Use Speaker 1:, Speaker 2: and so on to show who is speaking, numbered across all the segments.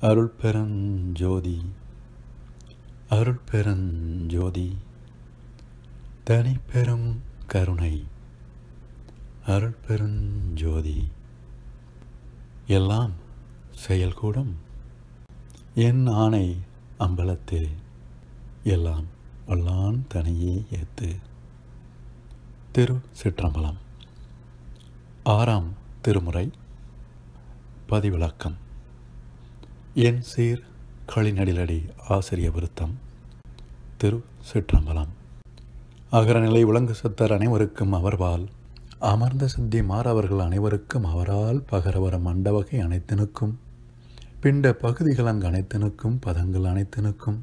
Speaker 1: அருள் பெருஞ்சோதி அருள் பெருஞ்சோதி தனி பெரும் கருணை அருள் பெருஞ்சோதி எல்லாம் செயல்கூடும். என் ஆணை அம்பலத்தே எல்லாம் வல்லான் தனியே ஏத்து. திரு சிற்றம்பலம். ஆறாம் திருமுறை. பதிவிளக்கம் என் சீர் களிநடிலடி ஆசிரிய விருத்தம். திரு சிற்றம்பலம். அகரநிலை விலங்கு சத்தர் அனைவருக்கும் அவர்வால் அமர்ந்த சித்தி மாறவர்கள் அனைவருக்கும் அவரால் பகரவர மண்டவகை அனைத்தினுக்கும். பிண்ட பகுதிகள் அங்கு அனைத்தினுக்கும் பதங்கள் அனைத்தினுக்கும்.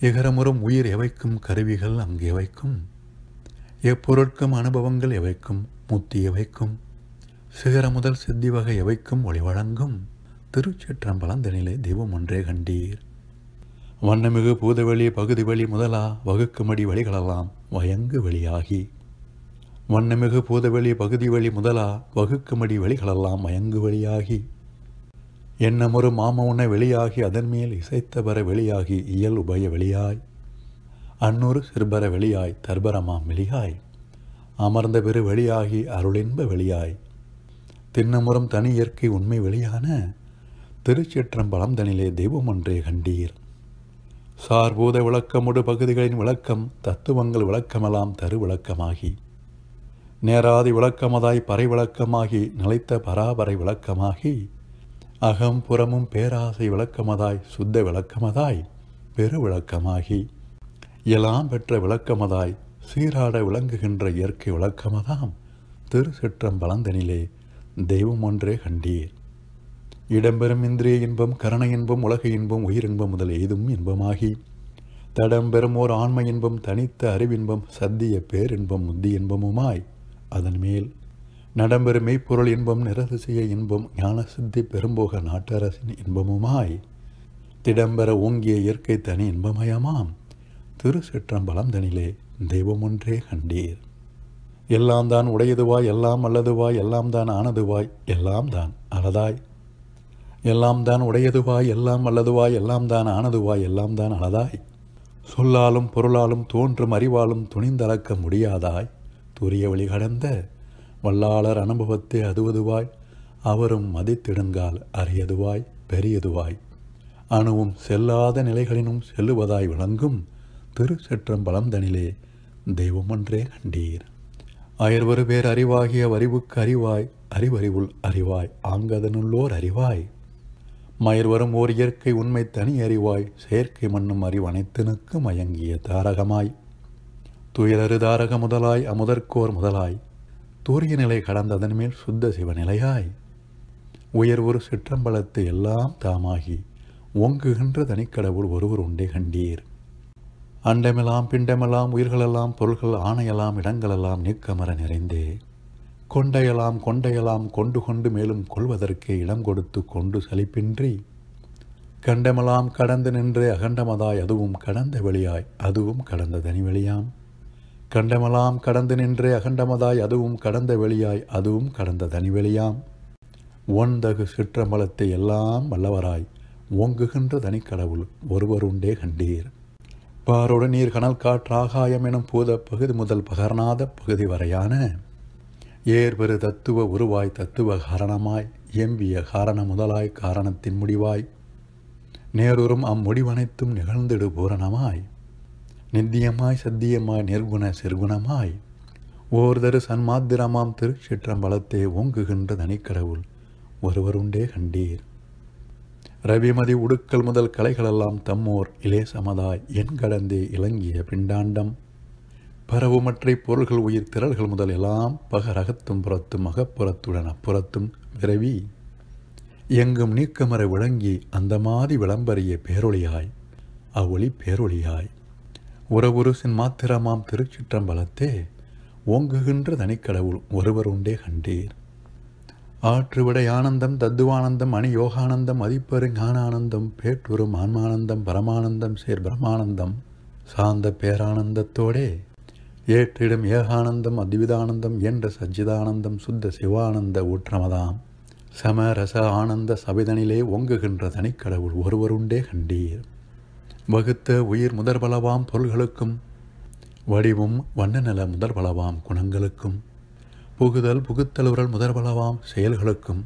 Speaker 1: இகரமுறும் உயிர் எவைக்கும் கருவிகள் அங்கு எவைக்கும். எப்பொருட்கும் அனுபவங்கள் எவைக்கும் முத்தி எவைக்கும். சிகர முதல் சித்தி வகை எவைக்கும் ஒளி வழங்கும். திருச்சிற்றம்பலந்தனிலே தெய்வம் ஒன்றே கண்டீர். வண்ணமிகு பூதவெளி பகுதி வழி முதலா வகுக்குமடி வழிகளெல்லாம் வயங்கு வெளியாகி. வண்ணமிகு பூதவெளி பகுதி வழி முதலா வகுக்குமடி வழிகளெல்லாம் மயங்கு வெளியாகி. என்னமொரு மாமவுன வெளியாகி அதன் மேல் இசைத்தபர வெளியாகி இயல் உபய வெளியாய். அன்னொரு சிறுபர வெளியாய் தர்பரமாம் வெளியாய் அமர்ந்த பெரு வெளியாகி அருளின்ப வெளியாய். தின்னமுறும் தனி இயற்கை உண்மை வெளியான திருச்சிற்றம்பலம் தனிலே தெய்வம் ஒன்றே கண்டீர். சார்பூத விளக்கமுடு பகுதிகளின் விளக்கம் தத்துவங்கள் விளக்கமெல்லாம் தரு விளக்கமாகி நேராதி விளக்கமதாய் பறை விளக்கமாகி நிலைத்த பராபரை விளக்கமாகி அகம் புறமும் பேராசை விளக்கமதாய் சுத்த விளக்கமதாய் பெரு விளக்கமாகி எல்லாம் பெற்ற விளக்கமதாய் சீராட விளங்குகின்ற இயற்கை விளக்கமதாம் திரு சிற்றம்பலந்தனிலே தெய்வம் ஒன்றே கண்டீர். இடம்பெறும் இந்திரிய இன்பம் கரண இன்பம் உலக இன்பம் உயிரின்பம் முதல் ஏதும் இன்பமாகி. தடம்பெறும் ஓர் ஆன்ம இன்பம் தனித்த அறிவின்பம் சத்திய பேரின்பம் முத்தி இன்பமுமாய். அதன் மேல் நடம்பெறும் மெய்ப்பொருள் இன்பம் நிரதிசய இன்பம் ஞான சித்தி பெரும்போக நாட்டரசின் இன்பமுமாய். திடம்பெற ஓங்கிய இயற்கை தனி இன்பமயமாம். திரு சிற்றம்பலம் தனிலே தெய்வம் ஒன்றே கண்டீர். எல்லாம் தான் உடையதுவாய் எல்லாம் அல்லதுவாய் எல்லாம் தான் ஆனதுவாய் எல்லாம் தான் அழதாய் எல்லாம் தான் உடையதுவாய் எல்லாம் அல்லதுவாய் எல்லாம் தான் ஆனதுவாய் எல்லாம் தான் அழதாய். சொல்லாலும் பொருளாலும் தோன்றும் அறிவாலும் துணிந்தளக்க முடியாதாய். துரிய வழி கடந்த வல்லாளர் அனுபவத்தை அதுவதுவாய். அவரும் மதித்திடுங்கால் அரியதுவாய் பெரியதுவாய். அணுவும் செல்லாத நிலைகளினும் செல்லுவதாய் விளங்கும் திரு செற்றம்பலந்தனிலே தெய்வமொன்றே கண்டீர். அயர்வரு பேர் அறிவாகிய அறிவுக்கு அறிவாய் அறிவறிவுள் அறிவாய் ஆங்கதனுள்ளோர் அறிவாய். மயர்வரும் ஓர் இயற்கை உண்மை தனி அறிவாய். செயற்கை மண்ணும் அறிவனைத்தினுக்கு மயங்கிய தாரகமாய். துயரரு தாரக முதலாய் அமுதற்கோர் முதலாய். தூரிய நிலை கடந்ததன் மேல் சுத்த சிவநிலையாய் உயர் ஒரு சிற்றம்பலத்து எல்லாம் தாமாகி ஓங்குகின்ற தனிக்கடவுள் ஒருவர் உண்டே கண்டீர். அண்டமெல்லாம் பிண்டமெல்லாம் உயிர்களெல்லாம் பொருள்கள் ஆணையெல்லாம் இடங்களெல்லாம் நீக்கமர நிறைந்தே. கொண்டையலாம் கொண்டையெல்லாம் கொண்டு கொண்டு மேலும் கொள்வதற்கே இடம் கொடுத்து கொண்டு சலிப்பின்றி கண்டமெல்லாம் கடந்து நின்றே அகண்டமதாய் அதுவும் கடந்த வெளியாய் அதுவும் கடந்த தனி வெளியாம். கண்டமெல்லாம் கடந்து நின்றே அகண்டமதாய் அதுவும் கடந்த வெளியாய் அதுவும் கடந்த தனி வெளியாம். ஒன்தகு சிற்றம்பலத்தை எல்லாம் வல்லவராய் ஓங்குகின்ற தனிக்கடவுள் ஒருவருண்டே கண்டீர். பாரோடு நீர் கனல் காற்று ஆகாயம் எனும் பூத பகுதி முதல் பகர்நாத பகுதி வரையான ஏற்பெரு தத்துவ உருவாய் தத்துவ காரணமாய் எம்பிய காரண முதலாய் காரணத்தின் முடிவாய். நேருறும் அம்முடிவனைத்தும் நிகழ்ந்திடு பூரணமாய். நித்தியமாய் சத்தியமாய் நிர்குண சிறுகுணமாய் ஓர்தரு சன்மாத்திரமாம் திருச்சிற்றம்பலத்தே ஓங்குகின்ற தனிக்கடவுள் ஒருவருண்டே கண்டீர். ரவிமதி உடுக்கல் முதல் கலைகளெல்லாம் தம்மோர் இலேசமதாய் என் கடந்தே இலங்கிய பிண்டாண்டம். பரவுமற்றை பொருள்கள் உயிர் திரள்கள் முதல் எல்லாம் பகரகத்தும் புறத்தும் அகப்புறத்துடன் அப்புறத்தும் விரவி. எங்கும் நீக்கமர விளங்கி அந்த மாதிரி விளம்பரிய பேரொழியாய் அவ்வொளி பேரொளியாய். உறவுருசின் மாத்திரமாம் திருச்சிற்றம்பலத்தே ஓங்குகின்ற தனிக்கடவுள் ஒருவர் உண்டே கண்டீர். ஆற்றுவிடை ஆனந்தம் தத்துவானந்தம் அணி யோகானந்தம் மதிப்பெரு ஞானானந்தம் பேட்டுரும் ஆன்மானந்தம் பரமானந்தம் சேர் பிரமானந்தம் சாந்த பேரானந்தத்தோடே ஏற்றிடும் ஏகானந்தம் அத்விதானந்தம் என்ற சச்சிதானந்தம் சுத்த சிவானந்த ஊற்றமதாம். சமரச ஆனந்த சபிதனிலே ஒங்குகின்ற தனிக்கடவுள் ஒருவருண்டே கண்டீர். வகுத்த உயிர் முதற்பலவாம் பொருள்களுக்கும் வடிவும் வண்ணநல முதற்பலவாம் குணங்களுக்கும் புகுதல் புகுத்தலுறல் முதற்பலவாம் செயல்களுக்கும்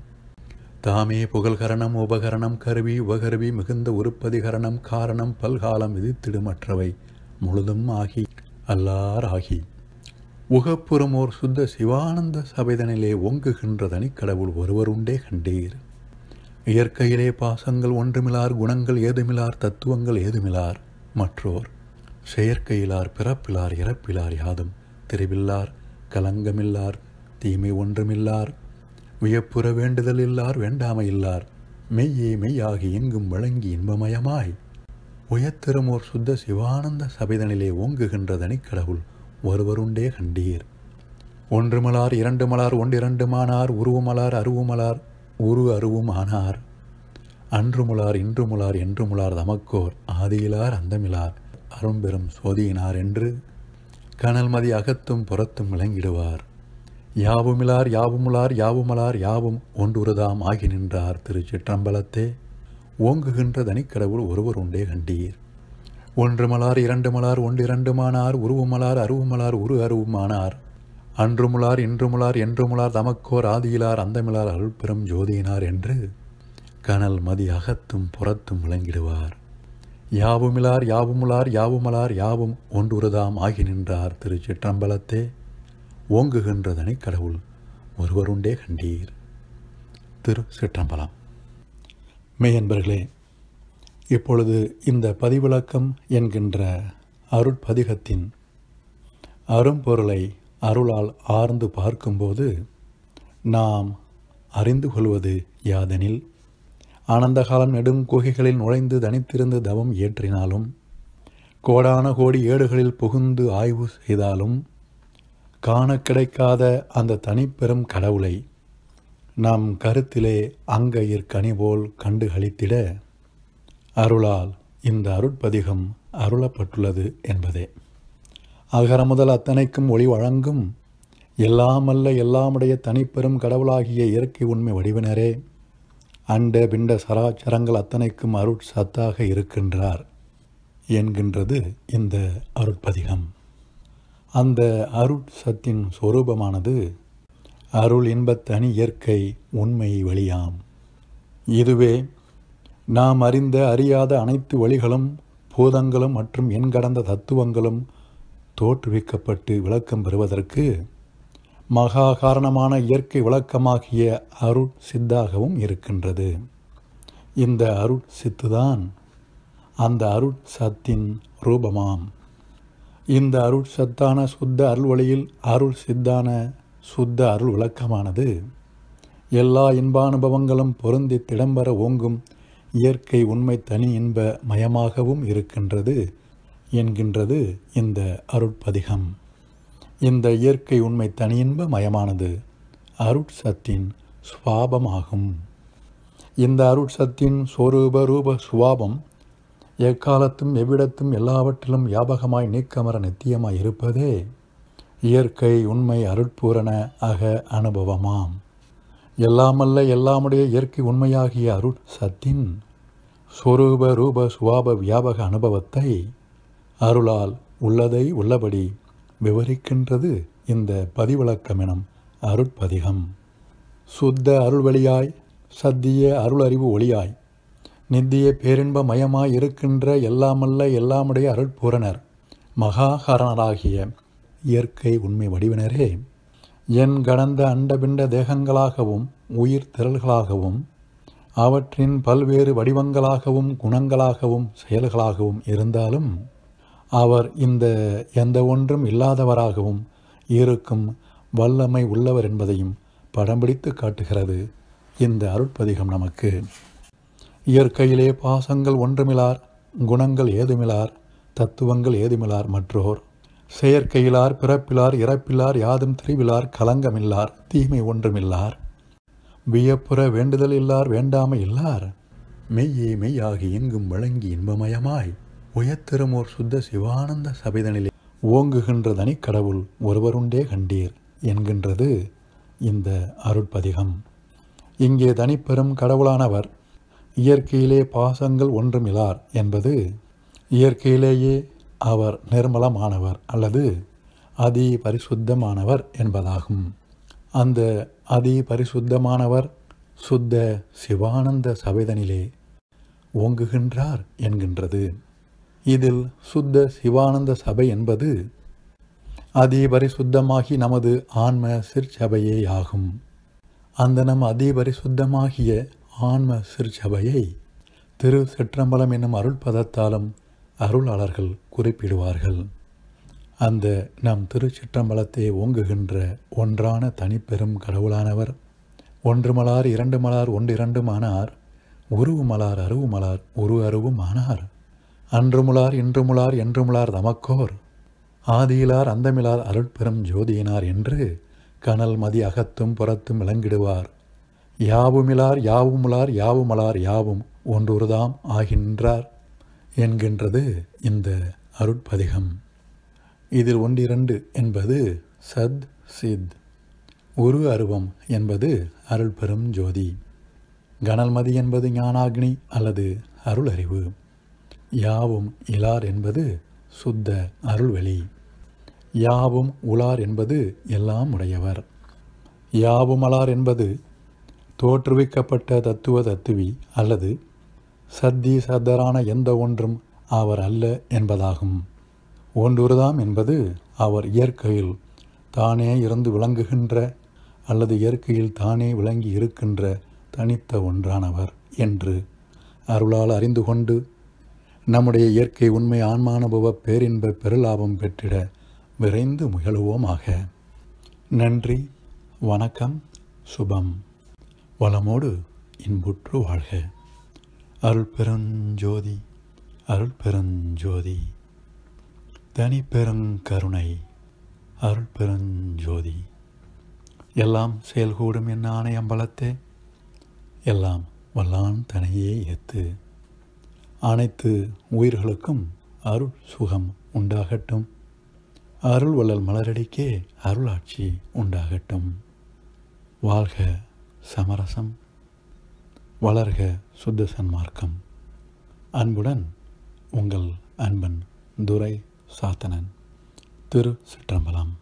Speaker 1: தாமே புகழ்கரணம் உபகரணம் கருவி உபகருவி மிகுந்த உருப்பதிகரணம் காரணம் பல்காலம் விதித்திடுமற்றவை முழுதும் ஆகி அல்லாராகி. உகப்புறமோர் சுத்த சிவானந்த சபைதனிலே ஓங்குகின்ற தனிக்கடவுள் ஒருவருண்டே கண்டீர். இயற்கையிலே பாசங்கள் ஒன்றுமிலார் குணங்கள் ஏதுமிலார் தத்துவங்கள் ஏதுமிலார் மற்றோர் செயற்கையிலார் பிறப்பிலார் இறப்பிலார் யாதும் தெரிவில்லார் கலங்கமில்லார் தீமை ஒன்றுமில்லார் வியப்புற வேண்டுதல் இல்லார் வேண்டாமையில்லார் மெய்யே மெய்யாகி எங்கும் வழங்கி இன்பமயமாய். உயர்த்திருமோர் சுத்த சிவானந்த சபைதனிலே ஓங்குகின்ற தனிக்கடவுள் ஒருவருண்டே கண்டீர். ஒன்று மலார் இரண்டு மலார் ஒன்றிரண்டு மானார் உருவமலார் அருவுமலார் உரு அருவும் ஆனார் அன்று முலார் இன்று முலார் என்று முலார் தமக்கோர் ஆதியிலார் அந்தமிலார் அரும்பெரும் சோதியினார் என்று கனல்மதி அகத்தும் புறத்தும் விளங்கிடுவார். யாவுமிலார் யாவுமுலார் யாவுமலார் யாவும் ஒன்றுருதாம் ஆகி நின்றார் திருச்சிற்றம்பலத்தே. ஓங்குகின்ற தனிக்கடவுள் ஒருவர் உண்டே கண்டீர். ஒன்று மலார் இரண்டு மலார் ஒன்றிரண்டு மானார் உருவமலார் அருவுமலார் உரு அருவுமானார் அன்று முலார் இன்று முலார் என்று முலார் தமக்கோர் ஆதியிலார் அந்தமிலார் அருள்பெரும் ஜோதியினார் என்று கனல் மதி அகத்தும் புறத்தும் விளங்கிடுவார். யாவுமிலார் யாவுமுலார் யாவுமலார் யாவும் ஒன்றுருதாம் ஆகி நின்றார் திருச்சிற்றம்பலத்தே. ஓங்குகின்ற தனிக்கடவுள் ஒருவருண்டே கண்டீர். திரு சிற்றம்பலம் மெய்யன்பர்களே இப்பொழுது இந்த பதிவிளக்கம் என்கின்ற அருட்பதிகத்தின் அரும்பொருளை அருளால் ஆர்ந்து பார்க்கும்போது நாம் அறிந்து கொள்வது யாதெனில் ஆனந்தகாலம் நெடும் குகைகளில் நுழைந்து தனித்திருந்து தவம் இயற்றினாலும் கோடான கோடி ஏடுகளில் புகுந்து ஆய்வு செய்தாலும் காண கிடைக்காத அந்த தனிப்பெரும் கடவுளை நம் கருத்திலே அங்கையிற் கனிபோல் கண்டுகளித்திட அருளால் இந்த அருட்பதிகம் அருளப்பட்டுள்ளது என்பதே. அகர முதல் அத்தனைக்கும் ஒளி வழங்கும் எல்லாமல்ல எல்லாமுடைய தனிப்பெரும் கடவுளாகிய இயற்கை உண்மை வடிவினரே அண்ட பிண்ட சராச்சரங்கள் அத்தனைக்கும் அருட் சத்தாக இருக்கின்றார் என்கின்றது இந்த அருட்பதிகம். அந்த அருட் சத்தின் சொரூபமானது அருள் இன்பத்தனி இயற்கை உண்மை வழியாம் இதுவே நாம் அறிந்த அறியாத அனைத்து வழிகளும் பூதங்களும் மற்றும் எண்கடந்த தத்துவங்களும் தோற்றுவிக்கப்பட்டு விளக்கம் பெறுவதற்கு மகா காரணமான இயற்கை விளக்கமாகிய அருள் சித்தாகவும் இருக்கின்றது. இந்த அருள் சித்துதான் அந்த அருள் சத்தின் ரூபமாம். இந்த அருள் சத்தான சுத்த அருள்வழியில் அருள் சித்தான சுத்த அருள் விளக்கமானது. எல்லா இன்பானுபவங்களும் பொருந்தி திடம்பெற ஓங்கும் இயற்கை உண்மை தனி இன்ப மயமாகவும் இருக்கின்றது என்கின்றது இந்த அருட்பதிகம். இந்த இயற்கை உண்மை தனியின்ப மயமானது அருட்சத்தின் சுவாபமாகும். இந்த அருட்சத்தின் சொரூப ரூப சுவாபம் எக்காலத்தும் எவ்விடத்தும் எல்லாவற்றிலும் வியாபகமாய் நீக்கமர நித்தியமாய் இருப்பதே இயற்கை உண்மை அருட்பூரண அக அனுபவமாம். எல்லாமல்ல எல்லாமுடைய இயற்கை உண்மையாகிய அருட் சத்தின் சொரூப ரூப சுவாப வியாபக அனுபவத்தை அருளால் உள்ளதை உள்ளபடி விவரிக்கின்றது இந்த பதிவிளக்கம் எனும் அருட்பதிகம். சுத்த அருள்வழியாய் சத்திய அருளறிவு ஒளியாய் நித்திய பேரின்ப மயமாய் இருக்கின்ற எல்லாமல்ல எல்லாமுடைய அருட்பூரணர் மகாகரணராகிய இயற்கை உண்மை வடிவினரே என் கடந்த அண்டபிண்ட தேகங்களாகவும் உயிர் திரள்களாகவும் அவற்றின் பல்வேறு வடிவங்களாகவும் குணங்களாகவும் செயல்களாகவும் இருந்தாலும் அவர் இந்த எந்த ஒன்றும் இல்லாதவராகவும் இருக்கும் வல்லமை உள்ளவர் என்பதையும் படம் பிடித்து காட்டுகிறது இந்த அருட்பதிகம் நமக்கு. இயற்கையிலே பாசங்கள் ஒன்றுமிலார் குணங்கள் ஏதுமிலார் தத்துவங்கள் ஏதுமிலார் மற்றோர் செயற்கையிலார் பிறப்பிலார் இறப்பிலார் யாதும் திரிவிலார் கலங்கமில்லார் தீமை ஒன்றுமில்லார். வியப்புற வேண்டுதல் இல்லார் வேண்டாமை இல்லார். மெய்யே மெய்யாகி எங்கும் வழங்கி இன்பமயமாய் உயத்திருமோர் சுத்த சிவானந்த சபைதனிலே ஓங்குகின்ற தனிக்கடவுள் ஒருவருண்டே கண்டீர் என்கின்றது இந்த அருட்பதிகம். இங்கே தனிப்பெரும் கடவுளானவர் இயற்கையிலே பாசங்கள் ஒன்றுமிலார் என்பது இயற்கையிலேயே அவர் நிர்மலமானவர் அல்லது அதி பரிசுத்தமானவர் என்பதாகும். அந்த அதி பரிசுத்தமானவர் சுத்த சிவானந்த சபைதனிலே ஓங்குகின்றார் என்கின்றது. இதில் சுத்த சிவானந்த சபை என்பது அதிபரிசுத்தமாகி நமது ஆன்ம சிற்சபையே ஆகும் அந்த நம் அதிபரிசுத்தமாகிய ஆன்ம சிற்சபையை திரு சிற்றம்பலம் என்னும் அருள்பதத்தாலும் அருளாளர்கள் குறிப்பிடுவார்கள். அந்த நம் திருச்சிற்றம்பலத்தை ஓங்குகின்ற ஒன்றான தனிப்பெரும் கடவுளானவர் ஒன்று மலார் இரண்டு மலார் ஒன்றிரண்டும் ஆனார் உருவு மலார் அருவு மலார் உரு அருவும் ஆனார் அன்று முலார் இன்று முலார் என்று முலார் தமக்கோர் ஆதியிலார் அந்தமிலார் அருட்பெரும் ஜோதியினார் என்று கனல் மதி அகத்தும் புறத்தும் விளங்கிடுவார். யாவுமிலார் யாவுமுலார் யாவுமலார் யாவும் ஒன்றொருதாம் ஆகின்றார். என்கின்றது இந்த அருட்பதிகம். இதில் ஒன்றிரண்டு என்பது சத் சித். உரு அருவம் என்பது அருள் பெரும் ஜோதி. கனல்மதி என்பது ஞானாக்னி அல்லது அருள் அறிவு யாவும் இலார் என்பது சுத்த அருள்வெளி. யாவும் உலார் என்பது எல்லாம் உடையவர். யாவும் அலார் என்பது தோற்றுவிக்கப்பட்ட தத்துவ தத்துவி அல்லது சத்தி சத்தரான எந்த ஒன்றும் அவர் அல்ல என்பதாகும். ஒன்றுதாம் என்பது அவர் இயற்கையில் தானே இருந்து விளங்குகின்ற அல்லது இயற்கையில் தானே விளங்கி இருக்கின்ற தனித்த ஒன்றானவர் என்று அருளால் அறிந்து கொண்டு நம்முடைய இயற்கை உண்மை ஆன்மானுபவ பேரின்ப பெருலாபம் பெற்றிட விரைந்து முயலுவோமாக. நன்றி வணக்கம் சுபம். வளமோடு இன்புற்று வாழ்க. அருள் பெருஞ்சோதி அருள் பெருஞ்சோதி தனி பெருங்கருணை அருள் பெருஞ்சோதி எல்லாம் செயல்கூடும் என்ன ஆணையம்பலத்தே எல்லாம் வல்லான் தனையே ஏத்து. அனைத்து உயிர்களுக்கும் அருள் சுகம் உண்டாகட்டும். அருள் வள்ளல் மலரடிக்கே அருளாட்சி உண்டாகட்டும். வாழ்க சமரசம். வளர்க சுத்த சன்மார்க்கம். அன்புடன் உங்கள் அன்பன் துரை சாத்தனன் திரு சிற்றம்பலம்.